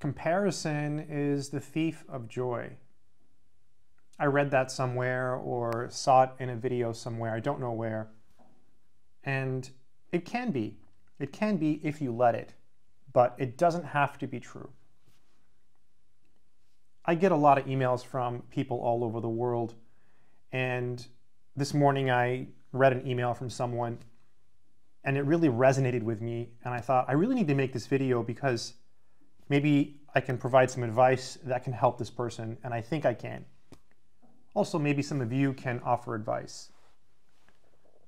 comparison is the thief of joy. I read that somewhere or saw it in a video somewhere, I don't know where. And it can be. It can be if you let it, but it doesn't have to be true. I get a lot of emails from people all over the world, and this morning I read an email from someone and it really resonated with me. And I thought, I really need to make this video because maybe I can provide some advice that can help this person, and I think I can. Also, maybe some of you can offer advice.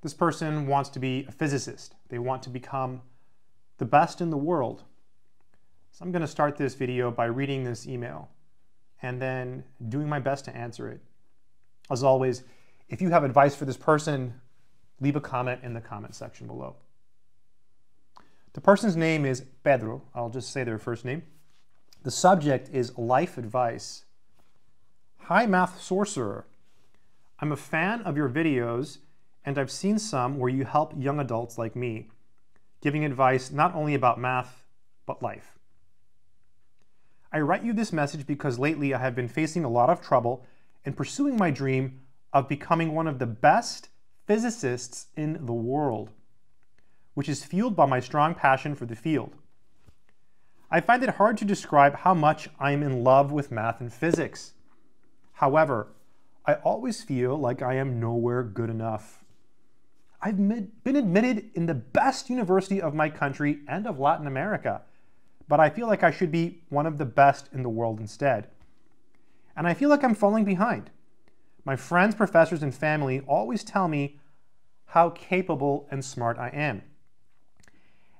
This person wants to be a physicist. They want to become the best in the world. So I'm going to start this video by reading this email and then doing my best to answer it. As always, if you have advice for this person, leave a comment in the comment section below. The person's name is Pedro. I'll just say their first name. The subject is life advice. Hi, Math Sorcerer. I'm a fan of your videos, and I've seen some where you help young adults like me, giving advice not only about math, but life. I write you this message because lately I have been facing a lot of trouble in pursuing my dream of becoming one of the best physicists in the world, which is fueled by my strong passion for the field. I find it hard to describe how much I am in love with math and physics. However, I always feel like I am nowhere good enough. I've been admitted in the best university of my country and of Latin America, but I feel like I should be one of the best in the world instead. And I feel like I'm falling behind. My friends, professors, and family always tell me how capable and smart I am.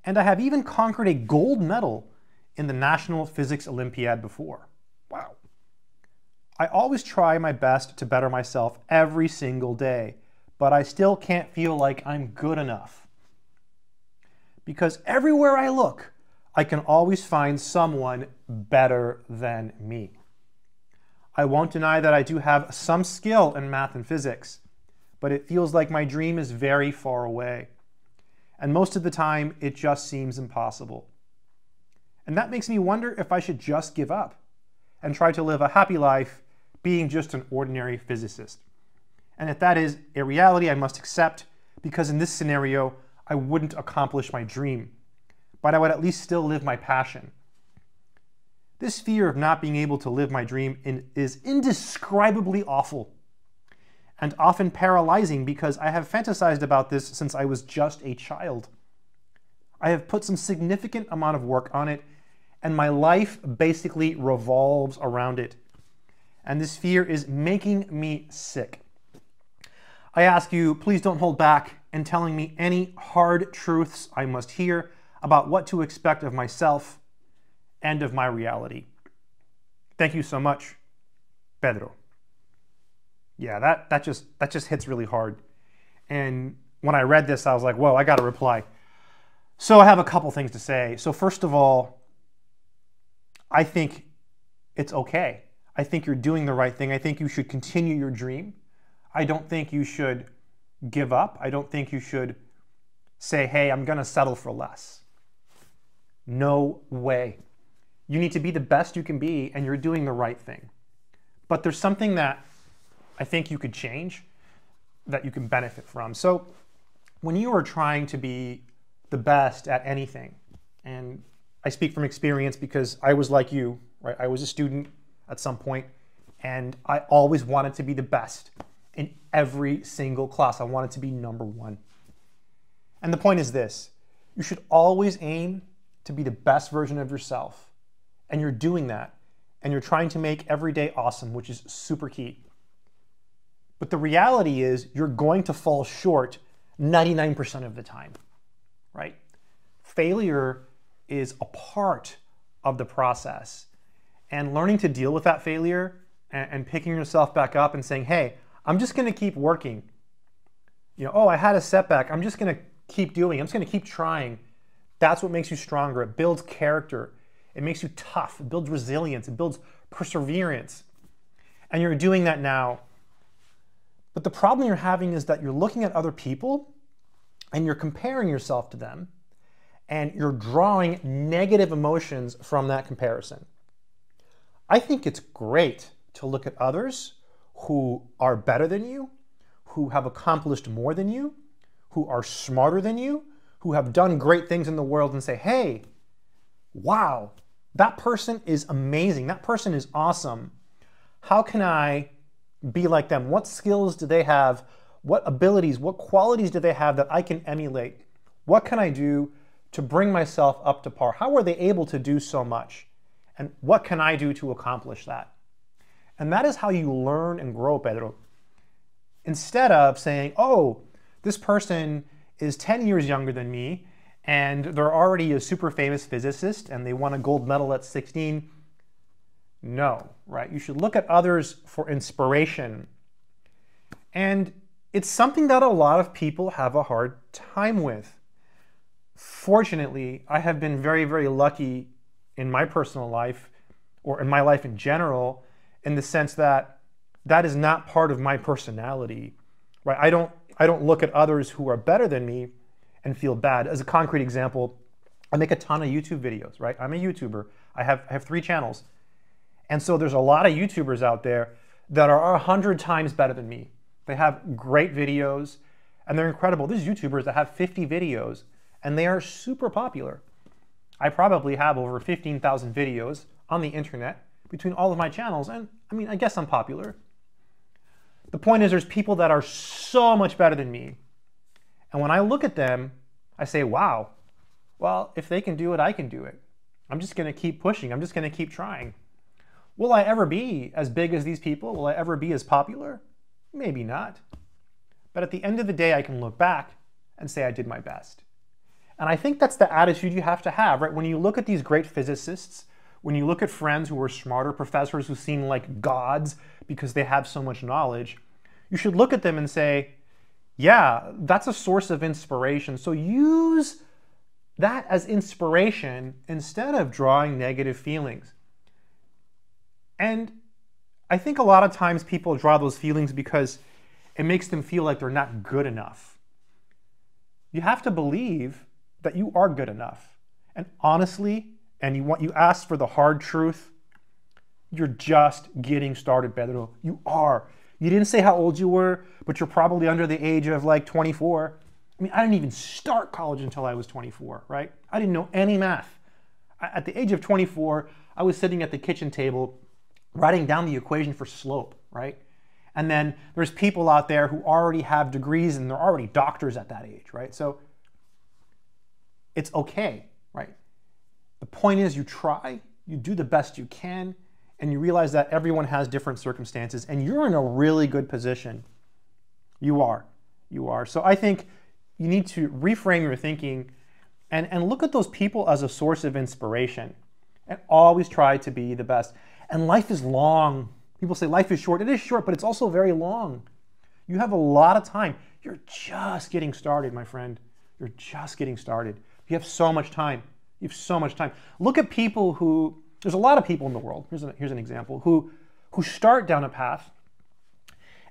And I have even conquered a gold medal in the National Physics Olympiad before. Wow. I always try my best to better myself every single day, but I still can't feel like I'm good enough. Because everywhere I look, I can always find someone better than me. I won't deny that I do have some skill in math and physics, but it feels like my dream is very far away. And most of the time, it just seems impossible. And that makes me wonder if I should just give up and try to live a happy life being just an ordinary physicist. And if that is a reality I must accept, because in this scenario, I wouldn't accomplish my dream, but I would at least still live my passion. This fear of not being able to live my dream in, is indescribably awful and often paralyzing because I have fantasized about this since I was just a child. I have put some significant amount of work on it, and my life basically revolves around it. And this fear is making me sick. I ask you, please don't hold back in telling me any hard truths I must hear about what to expect of myself and of my reality. Thank you so much, Pedro. Yeah, that, that, just, that just hits really hard. And when I read this, I was like, whoa, I got to reply. So I have a couple things to say. So first of all, I think it's okay. I think you're doing the right thing. I think you should continue your dream. I don't think you should give up. I don't think you should say, hey, I'm going to settle for less. No way. You need to be the best you can be, and you're doing the right thing. But there's something that I think you could change that you can benefit from. So when you are trying to be the best at anything, and I speak from experience because I was like you, right? I was a student at some point, and I always wanted to be the best in every single class. I wanted to be number one. And the point is this you should always aim to be the best version of yourself and you're doing that and you're trying to make every day awesome, which is super key. But the reality is you're going to fall short 99% of the time, right? Failure is a part of the process. And learning to deal with that failure and, and picking yourself back up and saying, hey, I'm just going to keep working. You know, oh, I had a setback. I'm just going to keep doing. I'm just going to keep trying. That's what makes you stronger. It builds character. It makes you tough. It builds resilience. It builds perseverance. And you're doing that now. But the problem you're having is that you're looking at other people and you're comparing yourself to them and you're drawing negative emotions from that comparison. I think it's great to look at others who are better than you, who have accomplished more than you, who are smarter than you, who have done great things in the world and say, hey, wow, that person is amazing. That person is awesome. How can I be like them? What skills do they have? What abilities, what qualities do they have that I can emulate? What can I do to bring myself up to par? How are they able to do so much? And what can I do to accomplish that? And that is how you learn and grow, Pedro. Instead of saying, oh, this person is 10 years younger than me and they're already a super famous physicist and they won a gold medal at 16. No, right? You should look at others for inspiration. And it's something that a lot of people have a hard time with. Fortunately, I have been very, very lucky in my personal life or in my life in general in the sense that that is not part of my personality. Right? I don't I don't look at others who are better than me and feel bad. As a concrete example, I make a ton of YouTube videos, right? I'm a YouTuber. I have, I have three channels. And so there's a lot of YouTubers out there that are a hundred times better than me. They have great videos and they're incredible. There's YouTubers that have 50 videos and they are super popular. I probably have over 15,000 videos on the internet between all of my channels. And I mean, I guess I'm popular. The point is there's people that are so much better than me and when I look at them, I say, wow, well, if they can do it, I can do it. I'm just going to keep pushing. I'm just going to keep trying. Will I ever be as big as these people? Will I ever be as popular? Maybe not. But at the end of the day, I can look back and say I did my best. And I think that's the attitude you have to have, right? When you look at these great physicists, when you look at friends who are smarter, professors who seem like gods because they have so much knowledge, you should look at them and say, yeah, that's a source of inspiration. So use that as inspiration instead of drawing negative feelings. And I think a lot of times people draw those feelings because it makes them feel like they're not good enough. You have to believe that you are good enough. And honestly, and you want you ask for the hard truth, you're just getting started, Pedro. You are. You didn't say how old you were, but you're probably under the age of like 24. I mean, I didn't even start college until I was 24, right? I didn't know any math. At the age of 24, I was sitting at the kitchen table writing down the equation for slope, right? And then there's people out there who already have degrees and they're already doctors at that age, right? So it's okay, right? The point is you try, you do the best you can, and you realize that everyone has different circumstances and you're in a really good position. You are. You are. So I think you need to reframe your thinking and, and look at those people as a source of inspiration and always try to be the best. And life is long. People say life is short. It is short, but it's also very long. You have a lot of time. You're just getting started, my friend. You're just getting started. You have so much time. You have so much time. Look at people who there's a lot of people in the world, here's, a, here's an example, who, who start down a path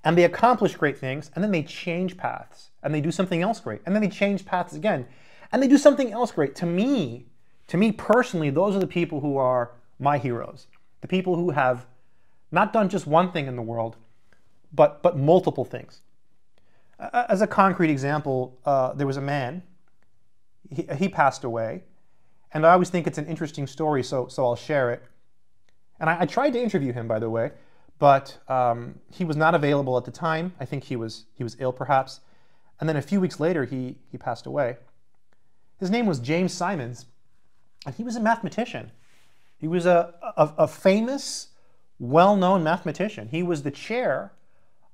and they accomplish great things and then they change paths and they do something else great and then they change paths again and they do something else great. To me, to me personally, those are the people who are my heroes. The people who have not done just one thing in the world, but, but multiple things. As a concrete example, uh, there was a man, he, he passed away, and I always think it's an interesting story, so, so I'll share it. And I, I tried to interview him, by the way, but um, he was not available at the time. I think he was, he was ill, perhaps. And then a few weeks later, he, he passed away. His name was James Simons, and he was a mathematician. He was a, a, a famous, well-known mathematician. He was the chair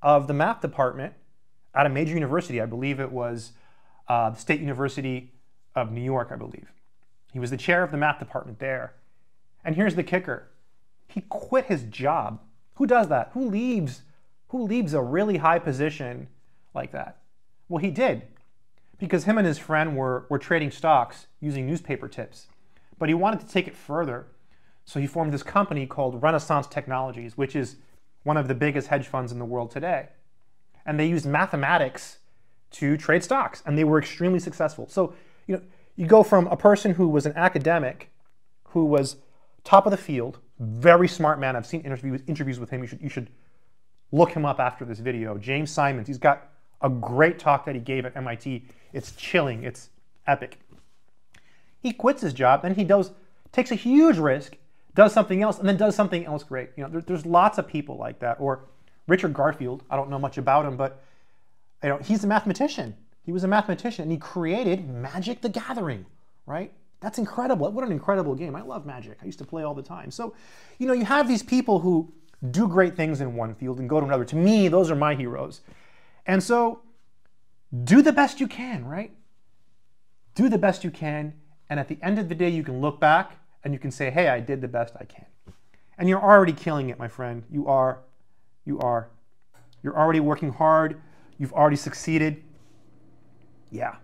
of the math department at a major university. I believe it was uh, the State University of New York, I believe. He was the chair of the math department there. And here's the kicker. He quit his job. Who does that? Who leaves who leaves a really high position like that? Well, he did. Because him and his friend were, were trading stocks using newspaper tips. But he wanted to take it further. So he formed this company called Renaissance Technologies, which is one of the biggest hedge funds in the world today. And they used mathematics to trade stocks, and they were extremely successful. So, you know, you go from a person who was an academic, who was top of the field, Very smart man. I've seen interviews, interviews with him. You should, you should look him up after this video. James Simons. He's got a great talk that he gave at MIT. It's chilling. It's epic. He quits his job and he does takes a huge risk, does something else, and then does something else great. You know, there, there's lots of people like that. Or Richard Garfield. I don't know much about him, but you know, he's a mathematician. He was a mathematician and he created Magic the Gathering, right? That's incredible. What an incredible game. I love Magic. I used to play all the time. So, you know, you have these people who do great things in one field and go to another. To me, those are my heroes. And so, do the best you can, right? Do the best you can. And at the end of the day, you can look back and you can say, hey, I did the best I can. And you're already killing it, my friend. You are. You are. You're already working hard. You've already succeeded. Yeah.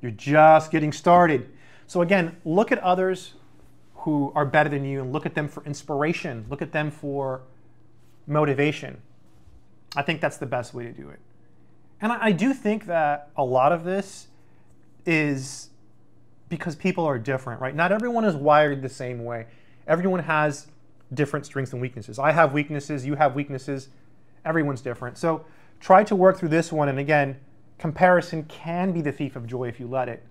You're just getting started. So, again, look at others who are better than you and look at them for inspiration. Look at them for motivation. I think that's the best way to do it. And I, I do think that a lot of this is because people are different, right? Not everyone is wired the same way. Everyone has different strengths and weaknesses. I have weaknesses, you have weaknesses. Everyone's different. So try to work through this one. And again, comparison can be the thief of joy if you let it.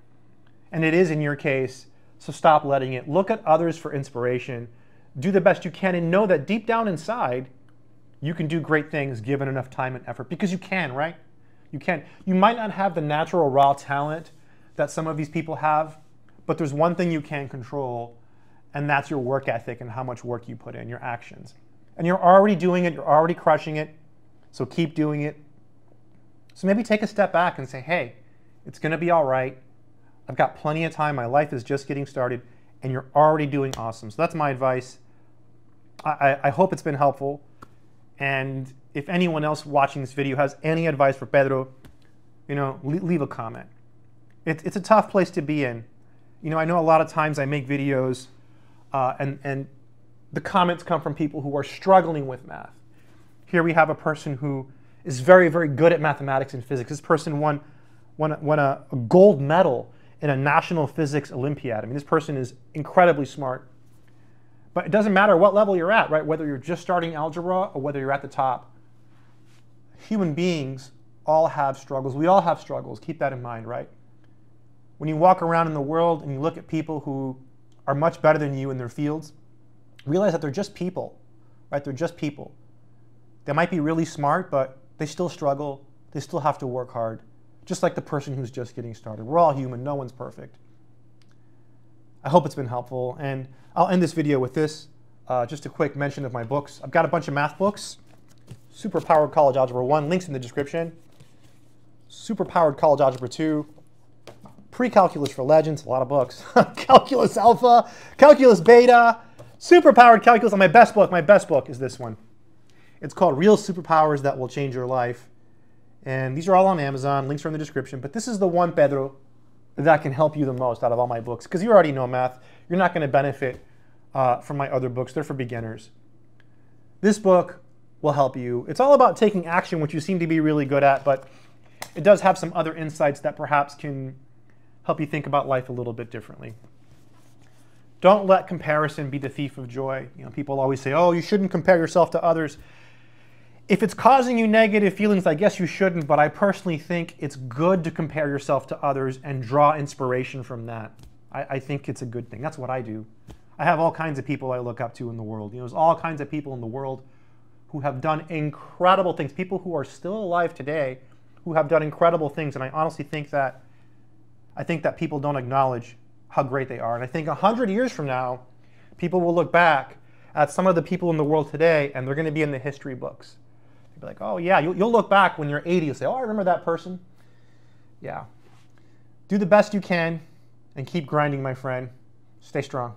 And it is in your case, so stop letting it. Look at others for inspiration. Do the best you can and know that deep down inside, you can do great things given enough time and effort because you can, right? You can. You might not have the natural raw talent that some of these people have, but there's one thing you can control, and that's your work ethic and how much work you put in, your actions. And you're already doing it, you're already crushing it, so keep doing it. So maybe take a step back and say, hey, it's gonna be all right. I've got plenty of time, my life is just getting started, and you're already doing awesome. So that's my advice. I, I hope it's been helpful. And if anyone else watching this video has any advice for Pedro, you know, leave a comment. It, it's a tough place to be in. You know, I know a lot of times I make videos uh, and, and the comments come from people who are struggling with math. Here we have a person who is very, very good at mathematics and physics. This person won, won, won a, a gold medal in a national physics Olympiad. I mean, this person is incredibly smart. But it doesn't matter what level you're at, right? Whether you're just starting algebra or whether you're at the top. Human beings all have struggles. We all have struggles. Keep that in mind, right? When you walk around in the world and you look at people who are much better than you in their fields, realize that they're just people, right? They're just people. They might be really smart, but they still struggle. They still have to work hard, just like the person who's just getting started. We're all human. No one's perfect. I hope it's been helpful. And I'll end this video with this. Uh, just a quick mention of my books. I've got a bunch of math books. Superpowered College Algebra 1, links in the description. Superpowered College Algebra 2, Pre-Calculus for Legends, a lot of books. Calculus Alpha, Calculus Beta, Superpowered Calculus. And my best book, my best book is this one. It's called Real Superpowers That Will Change Your Life. And these are all on Amazon. Links are in the description. But this is the one, Pedro, that can help you the most out of all my books. Because you already know math. You're not going to benefit uh, from my other books. They're for beginners. This book will help you. It's all about taking action, which you seem to be really good at. But it does have some other insights that perhaps can help you think about life a little bit differently. Don't let comparison be the thief of joy. You know, people always say, "Oh, you shouldn't compare yourself to others." If it's causing you negative feelings, I guess you shouldn't, but I personally think it's good to compare yourself to others and draw inspiration from that. I, I think it's a good thing. That's what I do. I have all kinds of people I look up to in the world. You know, there's all kinds of people in the world who have done incredible things, people who are still alive today who have done incredible things. And I honestly think that I think that people don't acknowledge how great they are. And I think 100 years from now, people will look back at some of the people in the world today and they're going to be in the history books. They'll be like, oh, yeah, you'll, you'll look back when you're 80 and say, oh, I remember that person. Yeah. Do the best you can and keep grinding, my friend. Stay strong.